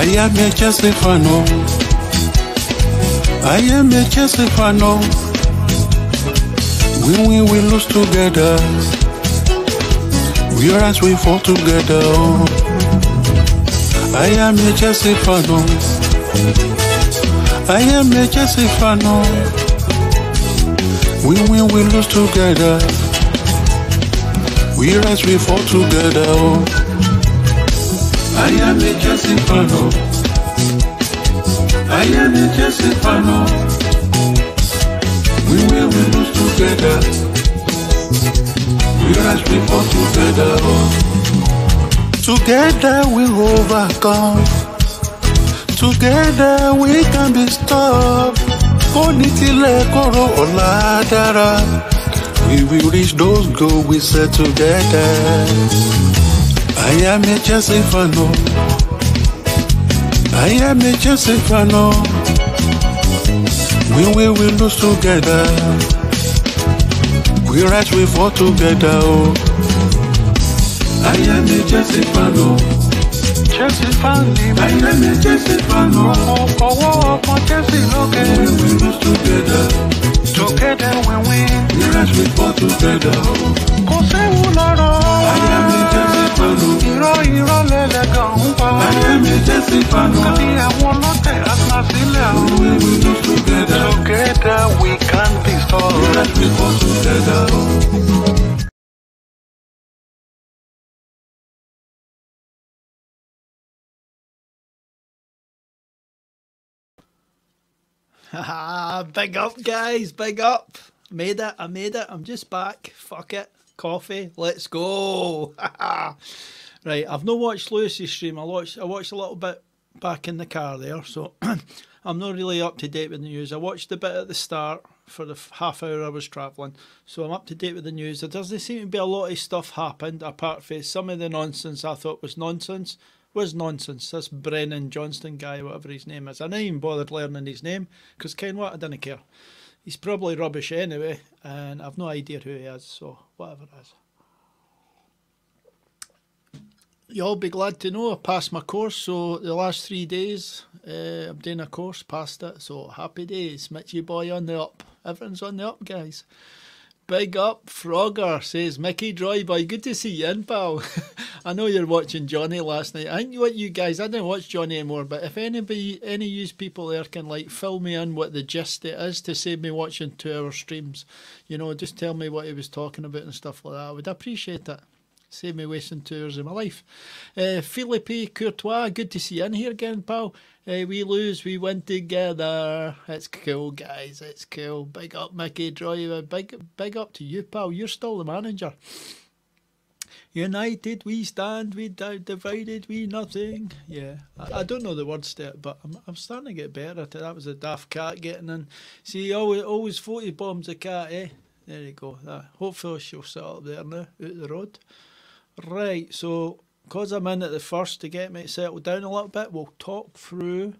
I am a Stefano. I am a Stefano. Oh. When we will lose together, we rise, we fall together. Oh. I am a Stefano. I am a Stefano. Oh. When we will lose together, we rise, we fall together. I am a Stefano. I am a Stefano. We will we lose together. We rise, fall together. Together we overcome. Together we can be stopped. Kò ní dára. We will reach those goals we set together. I am a Chelsea fan. I am a Chelsea fan. We will we lose together. We rise, we fall together. Oh. I am a Chelsea fan. oh. Chelsea fan. I am a Chelsea fan. oh. Ọwọ́ ọmọ Chelsea lókè. We will lose together. Together we win. We rise, we fall together. Oh. Kò séwu lọ́rọ̀. I am a Chelsea fan. Irọ́ irọ́ lẹ́lẹ́gàn ń pa. I am a Chelsea fan. Kàbí àwọn ọlọ́tẹ̀ àtàsílẹ̀ o. We will together. Together we can be big up, guys, big up. Made it, I made it. I'm just back. Fuck it. Coffee, let's go. right, I've not watched Lewis's stream. I watched, I watched a little bit back in the car there, so I'm not really up to date with the news. I watched a bit at the start for the half hour I was travelling, so I'm up to date with the news. There doesn't seem to be a lot of stuff happened apart from some of the nonsense I thought was nonsense. Was nonsense. This Brennan Johnston guy, whatever his name is. I never even bothered learning his name because, Ken, what? I didn't care. He's probably rubbish anyway, and I've no idea who he is, so whatever it is. You'll be glad to know I passed my course. So the last three days, uh, I'm doing a course, passed it. So happy days, Mitchy boy on the up. Everyone's on the up, guys. Big up, Frogger says Mickey Droy boy. Good to see you in, pal. I know you're watching Johnny last night. I think what you guys, I didn't watch Johnny anymore, but if anybody, any you people there can like fill me in what the gist it is to save me watching two hour streams, you know, just tell me what he was talking about and stuff like that. I would appreciate it. Save me wasting two hours of my life. Uh, Philippe Courtois, good to see you in here again, pal. Uh, we lose, we win together. It's cool, guys. It's cool. Big up, Mickey Driver. Big, big up to you, pal. You're still the manager. United we stand, we di- divided we nothing. Yeah, I, I don't know the words to it, but I'm, I'm starting to get better at it. That was a daft cat getting in. See, always, always 40 bombs a cat, eh? There you go. That, hopefully she'll sit up there now, out the road. Right, so because I'm in at the first to get me settled down a little bit, we'll talk through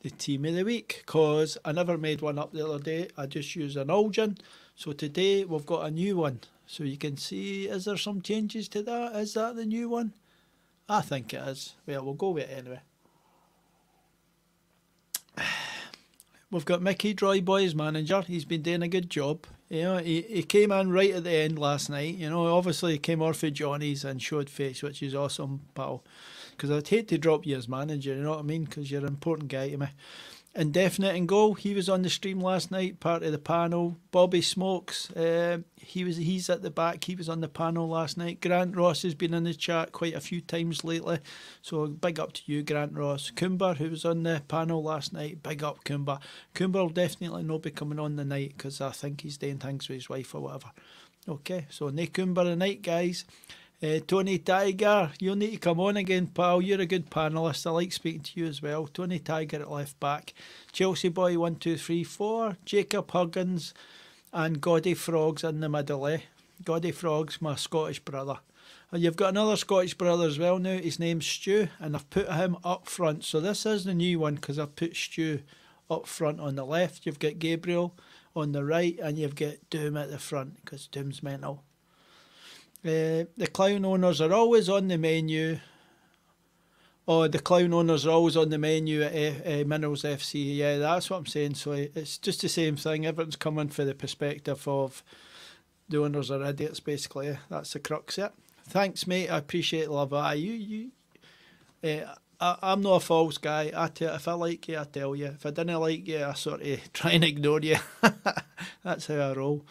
the team of the week because I never made one up the other day. I just used an old one. So today we've got a new one. So you can see, is there some changes to that? Is that the new one? I think it is. Well, we'll go with it anyway. We've got Mickey Droy Boy as manager. He's been doing a good job. You know, he, he came in right at the end last night. You know, obviously he came off of Johnny's and showed face, which is awesome, pal. Because I'd hate to drop you as manager, you know what I mean? Because you're an important guy to me. Indefinite and Goal, he was on the stream last night, part of the panel. Bobby Smokes, uh, he was he's at the back, he was on the panel last night. Grant Ross has been in the chat quite a few times lately, so big up to you, Grant Ross. Coomber, who was on the panel last night, big up Coomber. Coomber will definitely not be coming on the night because I think he's doing things with his wife or whatever. Okay, so no Coomber tonight, guys. Uh, Tony Tiger, you'll need to come on again, pal. You're a good panelist. I like speaking to you as well. Tony Tiger at left back. Chelsea boy one two three four. Jacob Huggins and Goddy Frogs in the middle. Eh? Goddy Frogs, my Scottish brother. And you've got another Scottish brother as well now. His name's Stu, and I've put him up front. So this is the new one because I've put Stu up front on the left. You've got Gabriel on the right, and you've got Doom at the front because Doom's mental. Uh, the clown owners are always on the menu. Oh, the clown owners are always on the menu at uh, Minerals FC. Yeah, that's what I'm saying. So it's just the same thing. Everyone's coming for the perspective of the owners are idiots, basically. That's the crux of it. Thanks, mate. I appreciate love. Ah, you, you. Uh, I, I'm not a false guy. I tell, if I like you, I tell you. If I didn't like you, I sort of try and ignore you. That's how I roll.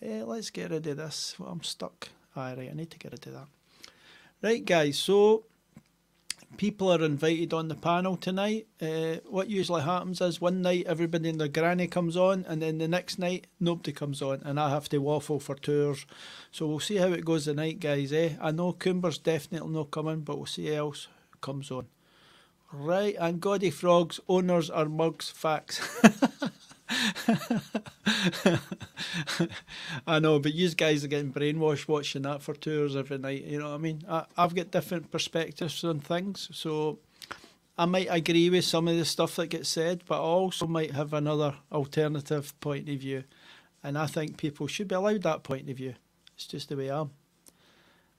Uh, let's get rid of this. I'm stuck. Aye, right, I need to get rid of that. Right, guys, so people are invited on the panel tonight. Uh, what usually happens is one night everybody and their granny comes on, and then the next night nobody comes on, and I have to waffle for tours. So we'll see how it goes tonight, guys. Eh? I know Coomber's definitely not coming, but we'll see who else comes on. Right, and Goddy Frogs owners are mugs facts. I know, but you guys are getting brainwashed watching that for tours every night. You know what I mean? I, I've got different perspectives on things, so I might agree with some of the stuff that gets said, but I also might have another alternative point of view, and I think people should be allowed that point of view. It's just the way I am.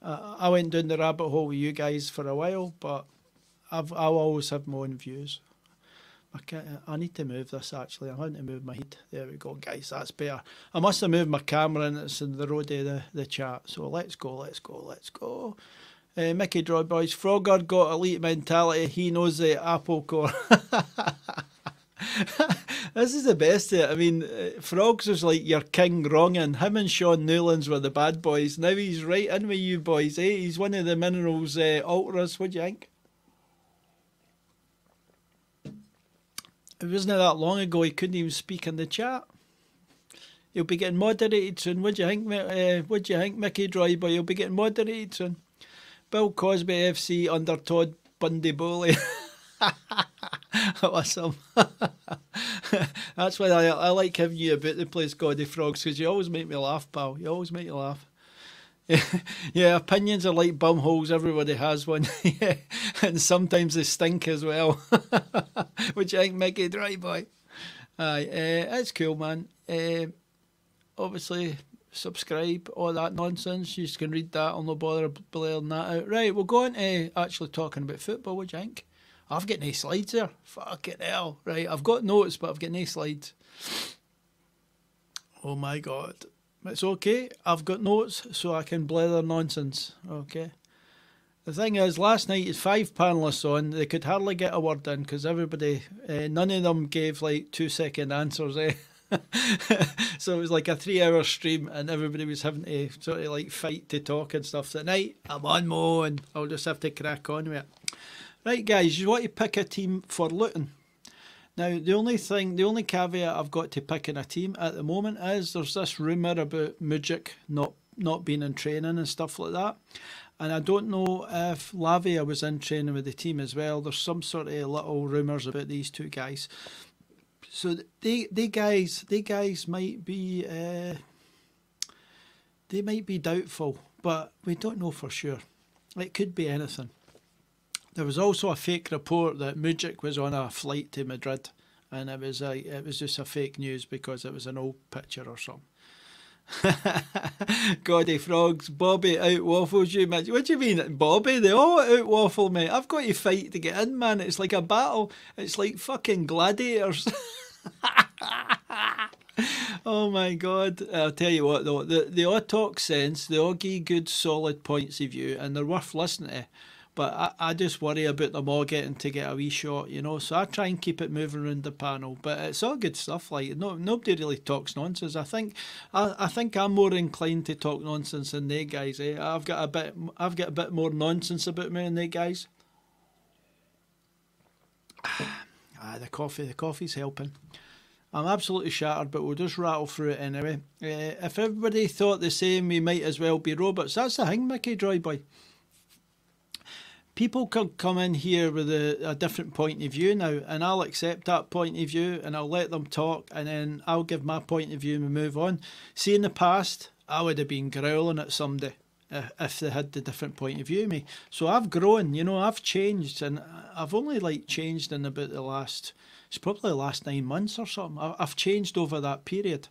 Uh, I went down the rabbit hole with you guys for a while, but I've I'll always have my own views. I, can't, I need to move this actually. I'm having to move my head. There we go, guys. That's better. I must have moved my camera and it's in the road of the, the chat. So let's go, let's go, let's go. Uh, Mickey Droy Boys. Frogger got elite mentality. He knows the Apple Core. this is the best. Of it. I mean, uh, Frogs was like your king wronging. Him and Sean Newlands were the bad boys. Now he's right in with you boys. Eh? He's one of the minerals uh, ultras. What do you think? It wasn't that long ago he couldn't even speak in the chat. He'll be getting moderated soon. What do you think? Uh, what do you think, Mickey Dryboy? He'll be getting moderated soon. Bill Cosby FC under Todd Bundy Boehly. awesome. That's why I, I like having you about the place, Goddy Frogs, because you always make me laugh, pal. You always make me laugh. yeah, opinions are like bum holes. Everybody has one. yeah, and sometimes they stink as well. Which I think Mickey Dry Boy. Aye, uh, it's cool, man. Uh, obviously, subscribe, all that nonsense. You can read that. I'll no bother blaring that out. Right, we'll go on to actually talking about football. Do you think? I've got no slides there. Fucking hell. Right, I've got notes, but I've got no slides. Oh my god. It's okay. I've got notes so I can blather nonsense. Okay. The thing is, last night five panelists on. They could hardly get a word in because everybody, uh, none of them gave like two second answers. Eh? so it was like a three hour stream and everybody was having to sort of like fight to talk and stuff. Tonight I'm on Mo and I'll just have to crack on with it. Right, guys, you want to pick a team for Luton? Now, the only thing, the only caveat I've got to picking a team at the moment is there's this rumour about Mudryk not not being in training and stuff like that. And I don't know if Lavia was in training with the team as well. There's some sort of little rumours about these two guys. So they they guys they guys might be uh, they might be doubtful, but we don't know for sure. It could be anything. There was also a fake report that Mudryk was on a flight to Madrid, and it was a, it was just a fake news because it was an old picture or something. Goddy frogs, Bobby out waffles you, man. What do you mean, Bobby? They all out waffle me. I've got to fight to get in, man. It's like a battle. It's like fucking gladiators. oh my god! I'll tell you what though, the they all talk sense. They all give good, solid points of view, and they're worth listening to. But I, I just worry about them all getting to get a wee shot, you know. So I try and keep it moving around the panel. But it's all good stuff. Like no, nobody really talks nonsense. I think I, I think I'm more inclined to talk nonsense than they guys. Eh? I've got a bit I've got a bit more nonsense about me than they guys. Ah, the coffee, the coffee's helping. I'm absolutely shattered, but we'll just rattle through it anyway. Uh, if everybody thought the same, we might as well be robots. That's the thing, Mickey Dryboy people can come in here with a, a, different point of view now, and I'll accept that point of view and I'll let them talk, and then I'll give my point of view and move on. See, in the past, I would have been growling at somebody uh, if they had the different point of view me. So I've grown, you know, I've changed, and I've only like changed in about the last, it's probably the last nine months or something. I've changed over that period.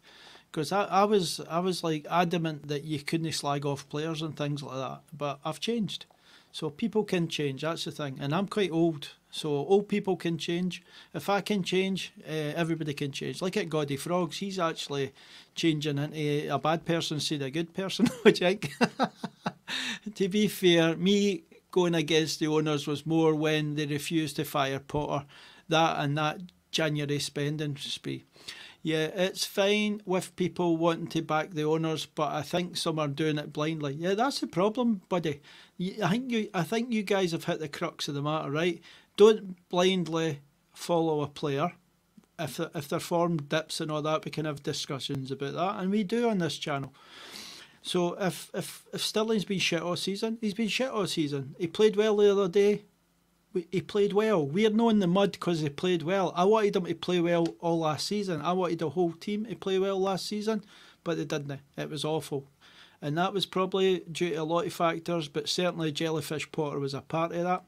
Because I, I was I was like adamant that you couldn't slag off players and things like that, but I've changed. So people can change. That's the thing. And I'm quite old, so old people can change. If I can change, uh, everybody can change. Like at Goddy Frogs, he's actually changing into a bad person of a good person, which I to be fair, me going against the owners was more when they refused to fire Potter. That and that January spending spree. Yeah, it's fine with people wanting to back the owners, but I think some are doing it blindly. Yeah, that's the problem, buddy. I think you, I think you guys have hit the crux of the matter, right? Don't blindly follow a player. If if their form dips and all that, we can have discussions about that, and we do on this channel. So if if if Sterling's been shit all season, he's been shit all season. He played well the other day he played well. We're not in the mud because he played well. I wanted him to play well all last season. I wanted the whole team to play well last season, but they didn't. It was awful. And that was probably due to a lot of factors, but certainly Jellyfish Potter was a part of that.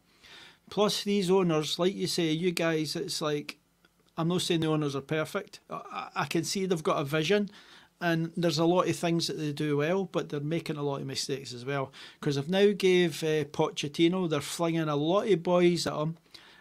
Plus, these owners, like you say, you guys, it's like, I'm not saying the owners are perfect. I, I can see they've got a vision and there's a lot of things that they do well, but they're making a lot of mistakes as well. Because they've now gave uh, Pochettino, they're flinging a lot of boys at him,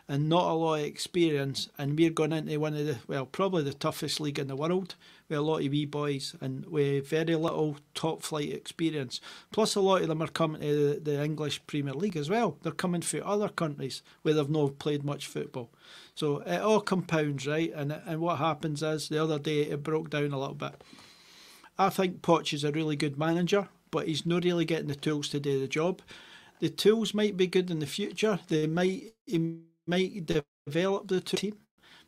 and not a lot of experience. And we're going into one of the well, probably the toughest league in the world with a lot of wee boys and with very little top flight experience. Plus, a lot of them are coming to the, the English Premier League as well. They're coming from other countries where they've not played much football. So it all compounds, right? And and what happens is the other day it broke down a little bit. I think Poch is a really good manager, but he's not really getting the tools to do the job. The tools might be good in the future. They might he might develop the team,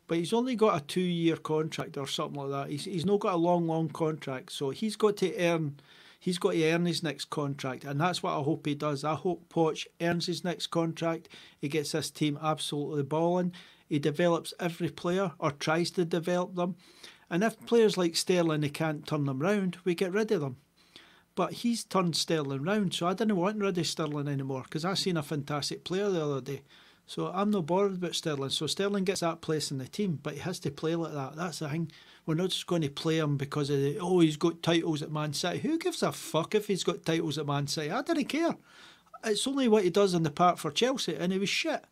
but he's only got a two-year contract or something like that. He's he's not got a long, long contract, so he's got to earn. He's got to earn his next contract, and that's what I hope he does. I hope Poch earns his next contract. He gets this team absolutely balling. He develops every player or tries to develop them. And if players like Sterling, they can't turn them round, we get rid of them. But he's turned Sterling round, so I didn't want rid of Sterling anymore because I seen a fantastic player the other day. So I'm not bothered about Sterling. So Sterling gets that place in the team, but he has to play like that. That's the thing. We're not just going to play him because of the, oh he's got titles at Man City. Who gives a fuck if he's got titles at Man City? I didn't care. It's only what he does in the park for Chelsea, and he was shit.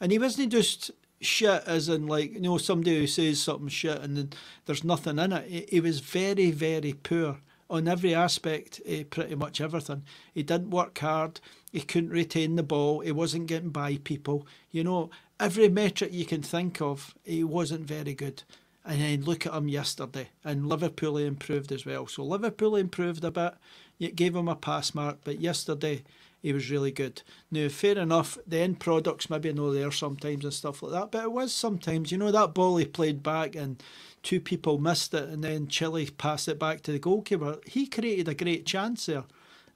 And he wasn't just shit as in like you know somebody who says something shit and then there's nothing in it. He, was very very poor on every aspect, eh, pretty much everything. He didn't work hard. He couldn't retain the ball. He wasn't getting by people. You know every metric you can think of, he wasn't very good. And then look at him yesterday, and Liverpool improved as well. So Liverpool improved a bit. It gave him a pass mark, but yesterday he was really good. Now, fair enough, the end products maybe no there sometimes and stuff like that, but it was sometimes, you know, that ball he played back and two people missed it and then Chilly passed it back to the goalkeeper. He created a great chance there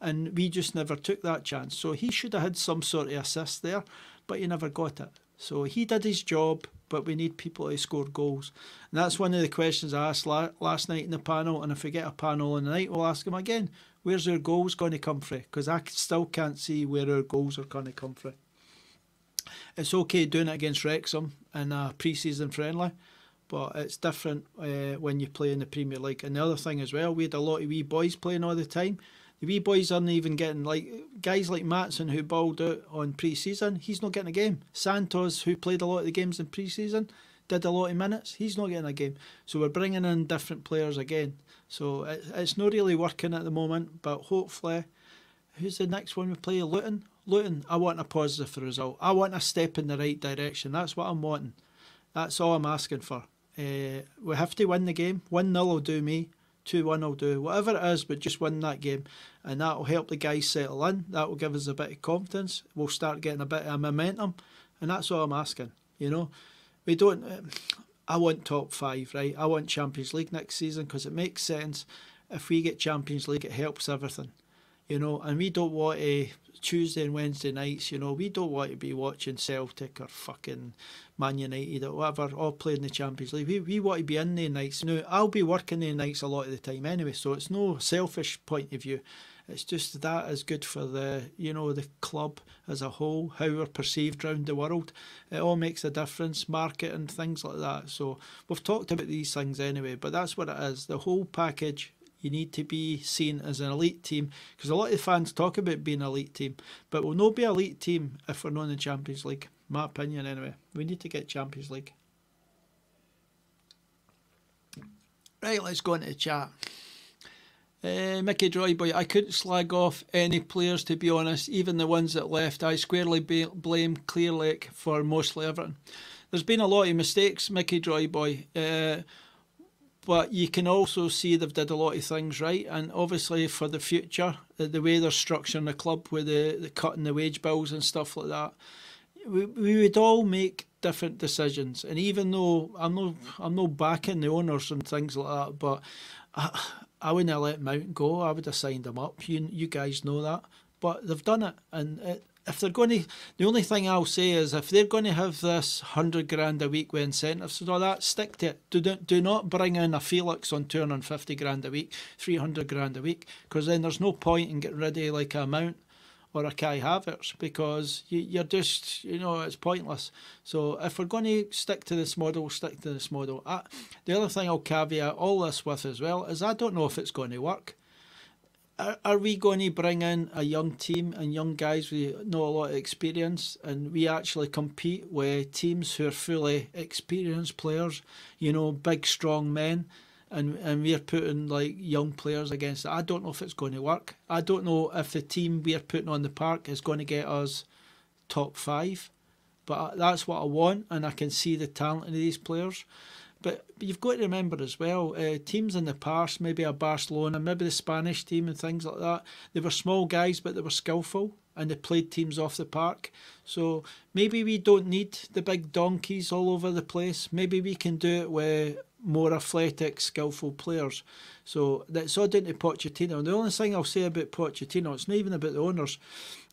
and we just never took that chance. So he should have had some sort of assist there, but he never got it. So he did his job, but we need people to score goals. And that's one of the questions I asked last night in the panel. And if we get a panel in the night, we'll ask him again where's our goals going to come from? Because I still can't see where our goals are going to come from. It's okay doing it against Wrexham in a pre-season friendly, but it's different uh, when you play in the Premier League. And the other thing as well, we had a lot of wee boys playing all the time. The wee boys aren't even getting like guys like Maatsen who balled out on pre-season. He's not getting a game. Santos who played a lot of the games in pre-season did a lot of minutes. He's not getting a game. So we're bringing in different players again. So it, it's not really working at the moment, but hopefully, who's the next one we play? Luton. Luton. I want a positive result. I want a step in the right direction. That's what I'm wanting. That's all I'm asking for. Uh, we have to win the game. 1 0 will do me. 2 1 will do. Whatever it is, but just win that game. And that will help the guys settle in. That will give us a bit of confidence. We'll start getting a bit of momentum. And that's all I'm asking. You know, we don't. Uh, I want top five, right? I want Champions League next season because it makes sense. If we get Champions League, it helps everything, you know. And we don't want to Tuesday and Wednesday nights, you know. We don't want to be watching Celtic or fucking Man United or whatever all playing the Champions League. We, we want to be in the nights. Now I'll be working the nights a lot of the time anyway, so it's no selfish point of view. It's just that is good for the you know the club as a whole, how we're perceived around the world. It all makes a difference, market and things like that. So we've talked about these things anyway, but that's what it is. The whole package. You need to be seen as an elite team because a lot of fans talk about being an elite team, but we'll not be an elite team if we're not in the Champions League. My opinion, anyway. We need to get Champions League. Right, let's go into chat. Uh, Mickey Droyboy, I couldn't slag off any players to be honest, even the ones that left. I squarely blame Clearlake for mostly everything. There's been a lot of mistakes, Mickey Droyboy, uh, but you can also see they've did a lot of things right. And obviously for the future, the, the way they're structuring the club with the, the cutting the wage bills and stuff like that, we, we would all make different decisions. And even though I'm no I'm no backing the owners and things like that, but I, I wouldn't have let Mount go. I would have signed him up. You you guys know that, but they've done it. And it, if they're going to, the only thing I'll say is if they're going to have this hundred grand a week with incentives and all that, stick to it. Do not do not bring in a Felix on two hundred fifty grand a week, three hundred grand a week, because then there's no point in getting rid of like a Mount or a Kai Havertz because you, you're just, you know, it's pointless. So if we're going to stick to this model, stick to this model. I, the other thing I'll caveat all this with as well is I don't know if it's going to work. Are, are we going to bring in a young team and young guys with not a lot of experience and we actually compete with teams who are fully experienced players, you know, big, strong men? And and we're putting like young players against it. I don't know if it's going to work. I don't know if the team we're putting on the park is going to get us top five, but that's what I want, and I can see the talent in these players. But you've got to remember as well, uh, teams in the past, maybe a Barcelona, maybe the Spanish team and things like that, they were small guys, but they were skillful and they played teams off the park. So maybe we don't need the big donkeys all over the place. Maybe we can do it with more athletic, skillful players. So that's all down to Pochettino. The only thing I'll say about Pochettino, it's not even about the owners.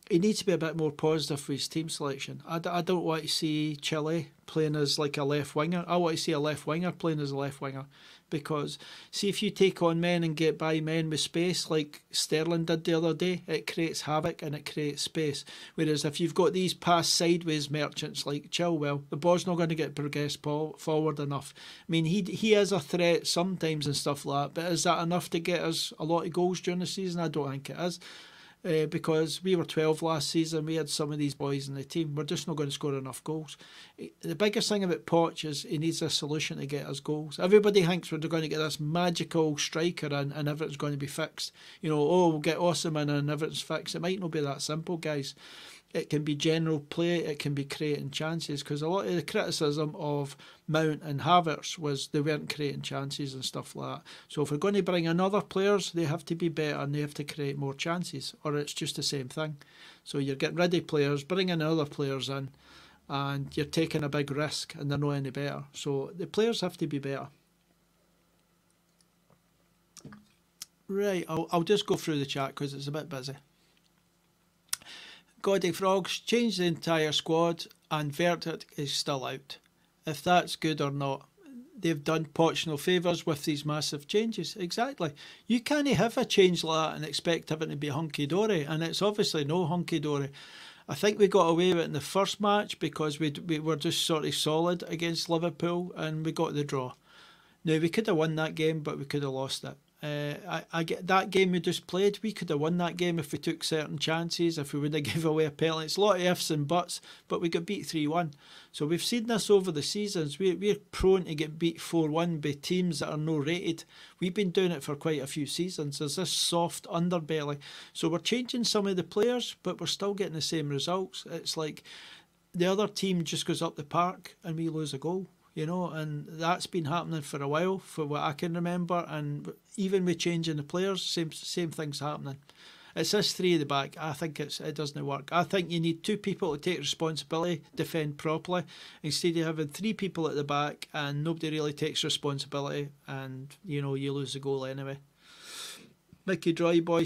He needs to be a bit more positive with his team selection. I, I don't want to see Chilly playing as like a left winger. I want to see a left winger playing as a left winger because see if you take on men and get by men with space like Sterling did the other day, it creates havoc and it creates space. Whereas if you've got these pass sideways merchants like Chilwell, the ball's not going to get progressed forward enough. I mean, he he is a threat sometimes and stuff like that, but is that enough to get us a lot of goals during the season? I don't think it is uh, because we were 12 last season. We had some of these boys in the team. We're just not going to score enough goals. The biggest thing about Poch is he needs a solution to get us goals. Everybody thinks we're going to get this magical striker and, and everything's going to be fixed. You know, oh, we'll get Osimhen and everything's fixed. It might not be that simple, guys it can be general play, it can be creating chances. Because a lot of the criticism of Mount and Havertz was they weren't creating chances and stuff like that. So if we're going to bring in other players, they have to be better and they have to create more chances, or it's just the same thing. So you're getting ready players, bringing other players in, and you're taking a big risk, and they're not any better. So the players have to be better. Right, I'll, I'll just go through the chat because it's a bit busy. Goddy Frogs changed the entire squad and Vertet is still out. If that's good or not, they've done Poch no favours with these massive changes. Exactly. You can't have a change like that and expect everything to be hunky dory, and it's obviously no hunky dory. I think we got away with it in the first match because we we were just sort of solid against Liverpool and we got the draw. Now we could have won that game, but we could have lost it. Uh, I, I get that game we just played. We could have won that game if we took certain chances. If we would have given away a penalty, it's a lot of ifs and buts. But we got beat three one. So we've seen this over the seasons. We we're prone to get beat four one by teams that are no rated. We've been doing it for quite a few seasons. There's this soft underbelly. So we're changing some of the players, but we're still getting the same results. It's like the other team just goes up the park and we lose a goal you know, and that's been happening for a while, for what I can remember. And even with changing the players, same same things happening. It's this three at the back. I think it's it doesn't work. I think you need two people to take responsibility, defend properly, instead of having three people at the back and nobody really takes responsibility, and you know you lose the goal anyway. Mickey Dry Boy